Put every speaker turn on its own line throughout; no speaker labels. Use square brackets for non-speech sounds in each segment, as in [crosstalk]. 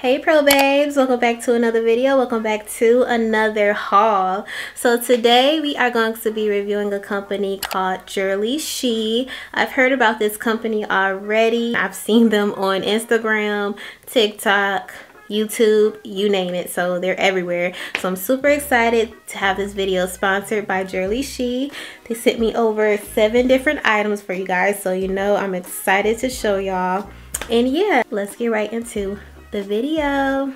Hey Pro Babes, welcome back to another video. Welcome back to another haul. So today we are going to be reviewing a company called Jurllyshe. I've heard about this company already. I've seen them on Instagram, TikTok, YouTube, you name it. So they're everywhere. So I'm super excited to have this video sponsored by Jurllyshe. They sent me over seven different items for you guys. So you know I'm excited to show y'all. And yeah, let's get right into the video.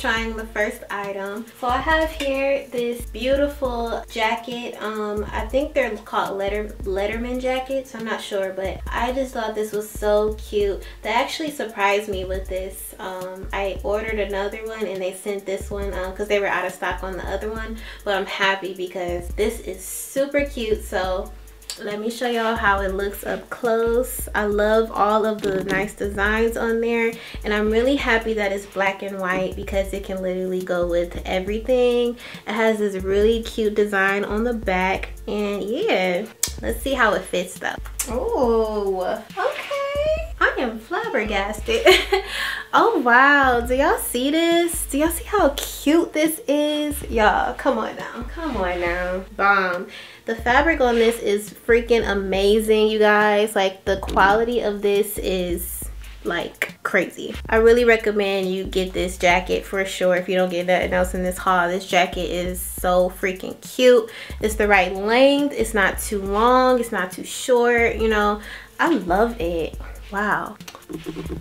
Trying the first item. So i have here this beautiful jacket. Um i think they're called letter letterman jackets. I'm not sure but i just thought this was so cute. They actually surprised me with this. Um i ordered another one and they sent this one because um, they were out of stock on the other one but i'm happy because this is super cute. So let me show y'all how it looks up close. I love all of the nice designs on there and i'm really happy that it's black and white because it can literally go with everything. It has this really cute design on the back and yeah let's see how it fits though. Oh okay. I am flabbergasted. [laughs] Oh wow. Do y'all see this? Do y'all see how cute this is? Y'all come on now. Come on now. Bomb the fabric on this is freaking amazing, you guys. Like the quality of this is like crazy. I really recommend you get this jacket for sure if you don't get nothing else in this haul. This jacket is so freaking cute. It's the right length. It's not too long. It's not too short, you know. I love it. Wow.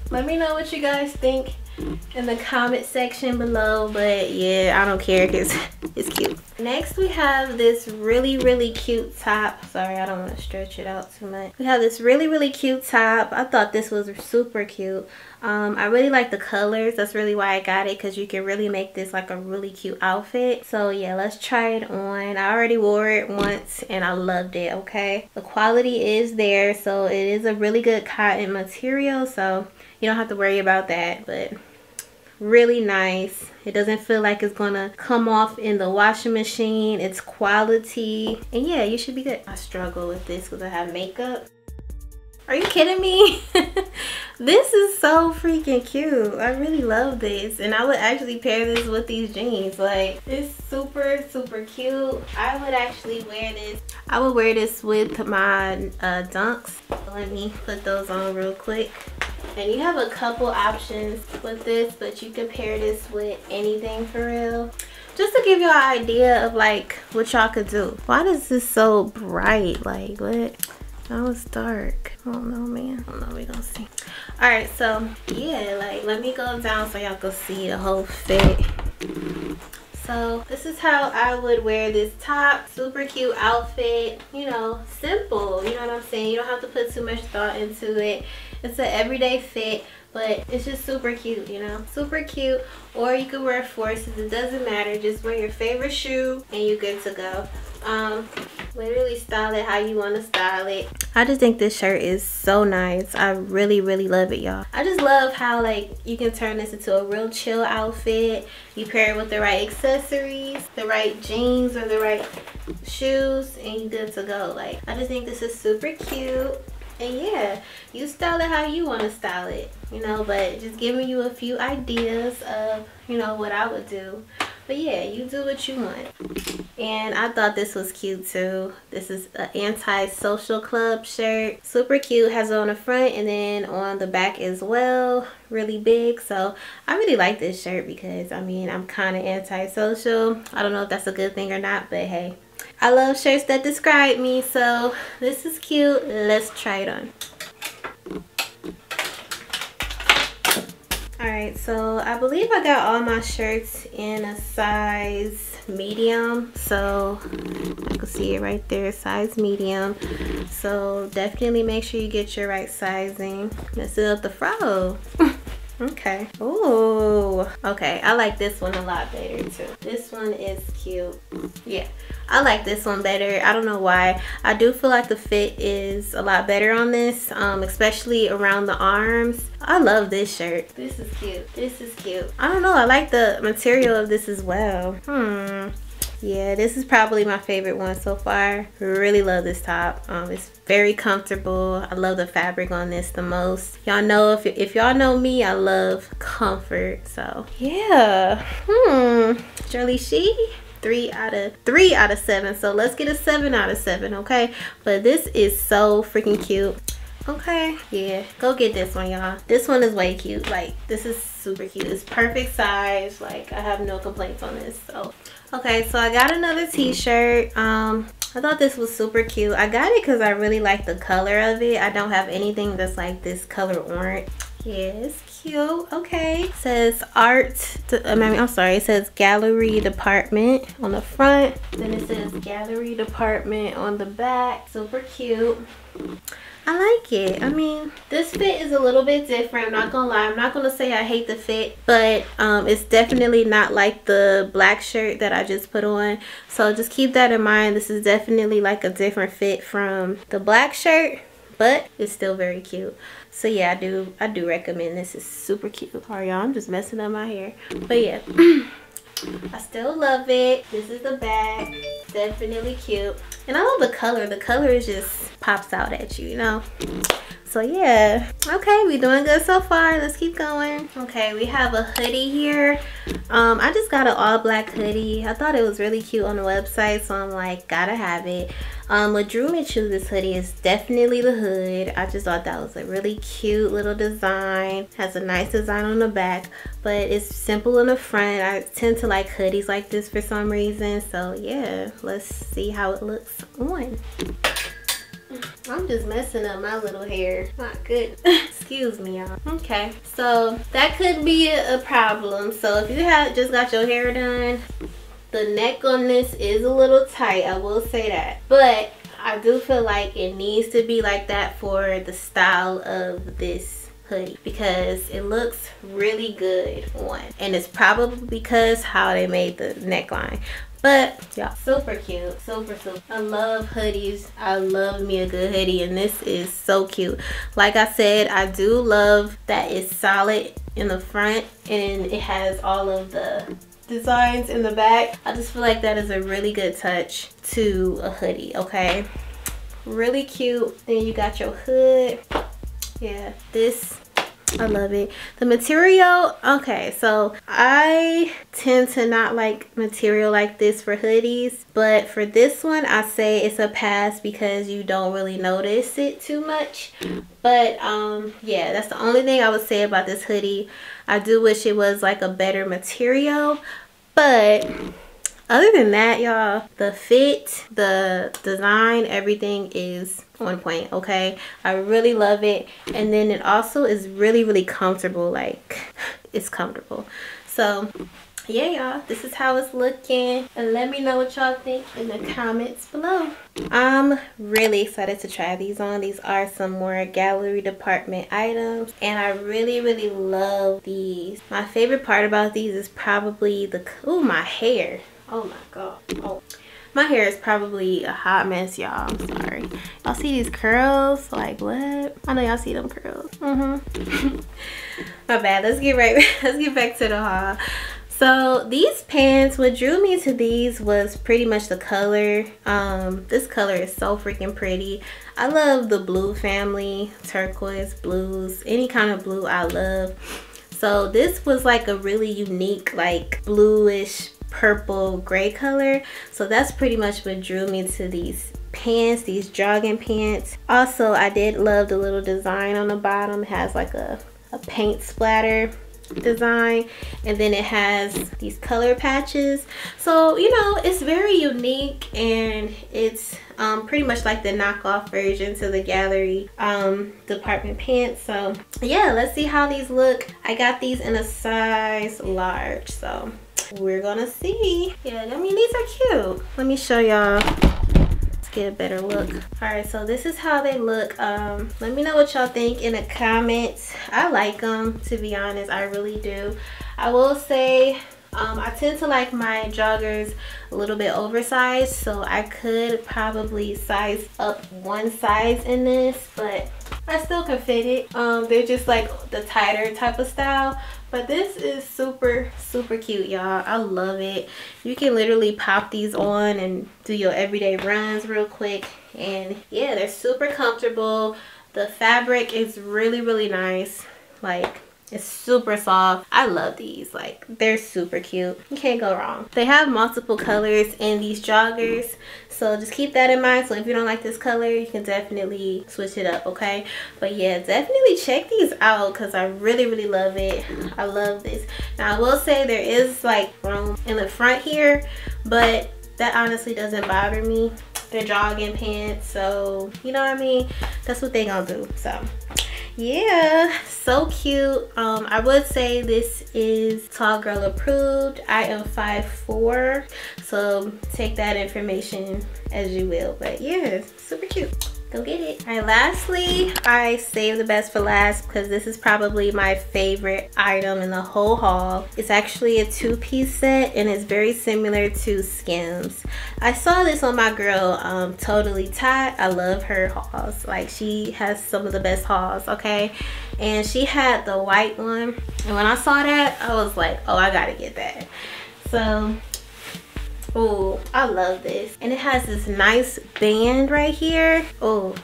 Let me know what you guys think in the comment section below but yeah i don't care because [laughs] it's cute. Next we have this really really cute top. Sorry i don't want to stretch it out too much. We have this really really cute top. I thought this was super cute. Um, i really like the colors. That's really why i got it because you can really make this like a really cute outfit. So yeah let's try it on. I already wore it once and i loved it okay? The quality is there so it is a really good cotton material so you don't have to worry about that but really nice. It doesn't feel like it's gonna come off in the washing machine. It's quality. And yeah you should be good. I struggle with this because i have makeup. Are you kidding me? [laughs] This is so freaking cute. I really love this. And i would actually pair this with these jeans. Like it's super super cute. I would actually wear this. I would wear this with my uh, dunks. Let me put those on real quick and you have a couple options with this but you can pair this with anything for real. Just to give you an idea of like what y'all could do. Why is this so bright? Like what? That was dark. I don't know man. I don't know. We gonna see. All right so yeah like let me go down so y'all can see the whole fit. So this is how I would wear this top. Super cute outfit, you know, simple. You know what I'm saying? You don't have to put too much thought into it. It's an everyday fit, but it's just super cute, you know? Super cute. Or you could wear forces. It doesn't matter. Just wear your favorite shoe and you're good to go. Um, literally style it how you want to style it. I just think this shirt is so nice. I really, really love it, y'all. I just love how, like, you can turn this into a real chill outfit. You pair it with the right accessories, the right jeans or the right shoes, and you're good to go. Like, I just think this is super cute and yeah you style it how you want to style it you know but just giving you a few ideas of you know what i would do. But yeah you do what you want. And i thought this was cute too. This is an anti-social club shirt. Super cute has it on the front and then on the back as well. Really big. So i really like this shirt because i mean i'm kind of anti-social. I don't know if that's a good thing or not but hey I love shirts that describe me, so this is cute. Let's try it on. Alright, so I believe I got all my shirts in a size medium. So I can see it right there, size medium. So definitely make sure you get your right sizing. Let's up the fro. [laughs] Okay. Oh, okay. I like this one a lot better too. This one is cute. Yeah. I like this one better. I don't know why. I do feel like the fit is a lot better on this, um, especially around the arms. I love this shirt. This is cute. This is cute. I don't know. I like the material of this as well. Hmm yeah this is probably my favorite one so far. Really love this top. Um it's very comfortable. I love the fabric on this the most. Y'all know if, if y'all know me i love comfort so. Yeah. Hmm. Jurllyshe three out of three out of seven so let's get a seven out of seven okay? But this is so freaking cute. Okay. Yeah go get this one y'all. This one is way cute. Like this is super cute. It's perfect size. Like i have no complaints on this so okay so i got another t-shirt. Um i thought this was super cute. I got it because i really like the color of it. I don't have anything that's like this color orange. It's cute. Okay. It says art I mean, i'm sorry. It says gallery department on the front. Then it says gallery department on the back. Super cute I like it. I mean, this fit is a little bit different. I'm not gonna lie. I'm not gonna say I hate the fit, but um, it's definitely not like the black shirt that I just put on. So just keep that in mind. This is definitely like a different fit from the black shirt, but it's still very cute. So yeah, I do I do recommend this. It's super cute. Sorry y'all, I'm just messing up my hair. But yeah. [clears throat] I still love it. This is the bag. Definitely cute. And I love the color. The color just pops out at you, you know? So yeah. Okay, we doing good so far. Let's keep going. Okay, we have a hoodie here. Um, I just got an all black hoodie. I thought it was really cute on the website, so I'm like, gotta have it. Um, what drew me to this hoodie is definitely the hood. I just thought that was a really cute little design. Has a nice design on the back, but it's simple in the front. I tend to like hoodies like this for some reason. So yeah, let's see how it looks on. I'm just messing up my little hair. Not good. [laughs] Excuse me, y'all. Okay, so that could be a problem. So if you have just got your hair done, the neck on this is a little tight, I will say that. But I do feel like it needs to be like that for the style of this hoodie because it looks really good on and it's probably because how they made the neckline but yeah super cute super super i love hoodies i love me a good hoodie and this is so cute like i said i do love that it's solid in the front and it has all of the designs in the back. I just feel like that is a really good touch to a hoodie, okay? Really cute. Then you got your hood. Yeah, this I love it. The material, okay, so I tend to not like material like this for hoodies, but for this one, I say it's a pass because you don't really notice it too much. But um, yeah, that's the only thing I would say about this hoodie. I do wish it was like a better material, but other than that y'all the fit the design everything is on point okay? I really love it. And then it also is really really comfortable like [laughs] it's comfortable. So yeah y'all this is how it's looking. And let me know what y'all think in the comments below. I'm really excited to try these on. These are some more gallery department items. And i really really love these. My favorite part about these is probably the oh my hair oh my god. Oh. My hair is probably a hot mess y'all. I'm sorry. Y'all see these curls? Like what? I know y'all see them curls. Mm-hmm. [laughs] My bad. Let's get right [laughs] let's get back to the haul. So these pants what drew me to these was pretty much the color. Um this color is so freaking pretty. I love the blue family turquoise blues any kind of blue i love. So this was like a really unique like bluish purple gray color. So that's pretty much what drew me to these pants these jogging pants. Also i did love the little design on the bottom. It has like a, a paint splatter design and then it has these color patches. So you know it's very unique and it's um, pretty much like the knockoff version to the gallery um, department pants. So yeah let's see how these look. I got these in a size large so we're gonna see. Yeah i mean these are cute. Let me show y'all. Get a better look. All right so this is how they look. Um let me know what y'all think in the comments. I like them to be honest. I really do. I will say Um, I tend to like my joggers a little bit oversized, so I could probably size up one size in this, but I still can fit it. Um, they're just like the tighter type of style, but this is super, super cute, y'all. I love it. You can literally pop these on and do your everyday runs real quick. And yeah, they're super comfortable. The fabric is really, really nice. Like, it's super soft. I love these. Like, they're super cute. You can't go wrong. They have multiple colors in these joggers. So just keep that in mind. So if you don't like this color, you can definitely switch it up, okay? But yeah, definitely check these out because I really, really love it. I love this. Now, I will say there is like room in the front here, but that honestly doesn't bother me. They're jogging pants, so you know what I mean? That's what they gonna do, so yeah so cute. Um i would say this is tall girl approved i am five four, so take that information as you will. But yeah super cute go get it. All right lastly i saved the best for last because this is probably my favorite item in the whole haul. It's actually a two-piece set and it's very similar to skims. I saw this on my girl um totally tied i love her hauls. Like she has some of the best hauls okay? And she had the white one. And when i saw that i was like oh i gotta get that. So Oh, I love this. And it has this nice band right here. Oh,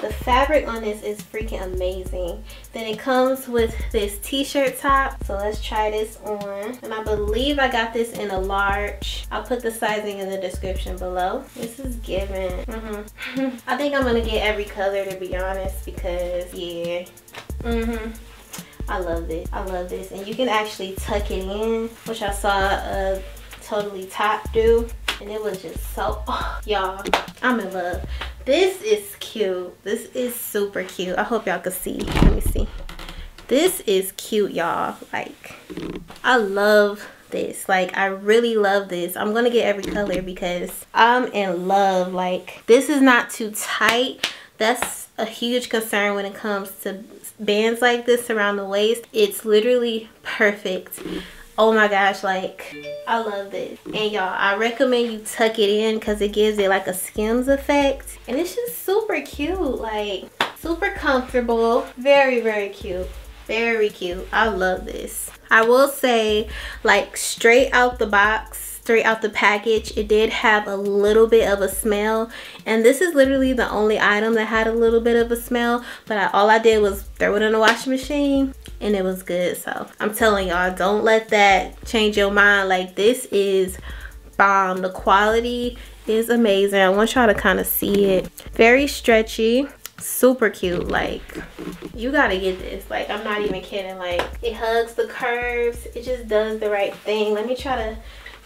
the fabric on this is freaking amazing. Then it comes with this t-shirt top. So let's try this on. And I believe I got this in a large. I'll put the sizing in the description below. This is given. Mm -hmm. [laughs] I think I'm gonna get every color to be honest because yeah. Mm hmm I love this. I love this. And you can actually tuck it in, which I saw totally top do and it was just so oh, [laughs] y'all i'm in love. This is cute. This is super cute. I hope y'all can see. Let me see. This is cute y'all. Like i love this. Like i really love this. I'm gonna get every color because i'm in love. Like this is not too tight. That's a huge concern when it comes to bands like this around the waist. It's literally perfect oh my gosh like i love this and y'all i recommend you tuck it in because it gives it like a skims effect. And it's just super cute like super comfortable. Very very cute. Very cute. I love this. I will say like straight out the box straight out the package it did have a little bit of a smell. And this is literally the only item that had a little bit of a smell but I, all I did was throw it in the washing machine and it was good. So I'm telling y'all don't let that change your mind. Like this is bomb. The quality is amazing. I want y'all to kind of see it. Very stretchy super cute. Like you gotta get this. Like i'm not even kidding. Like it hugs the curves. It just does the right thing. Let me try to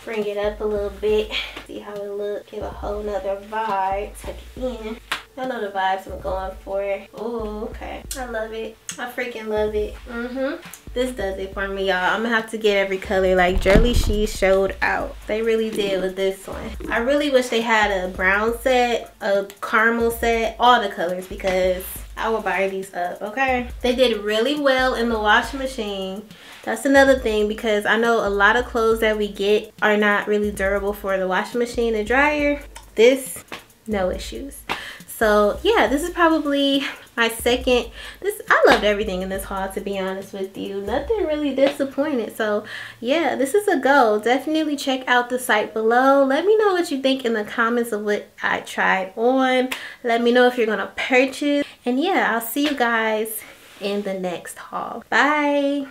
bring it up a little bit see how it look give a whole nother vibe tuck it in. Y'all know the vibes i'm going for. Oh okay. I love it. I freaking love it. Mm-hmm. This does it for me y'all. I'm gonna have to get every color. Like Jurllyshe showed out. They really did with this one. I really wish they had a brown set a caramel set all the colors because i will buy these up okay? They did really well in the washing machine that's another thing because I know a lot of clothes that we get are not really durable for the washing machine and dryer. This, no issues. So yeah, this is probably my second. This i loved everything in this haul to be honest with you. Nothing really disappointed. So yeah this is a go. Definitely check out the site below. Let me know what you think in the comments of what i tried on. Let me know if you're gonna purchase. And yeah i'll see you guys in the next haul. Bye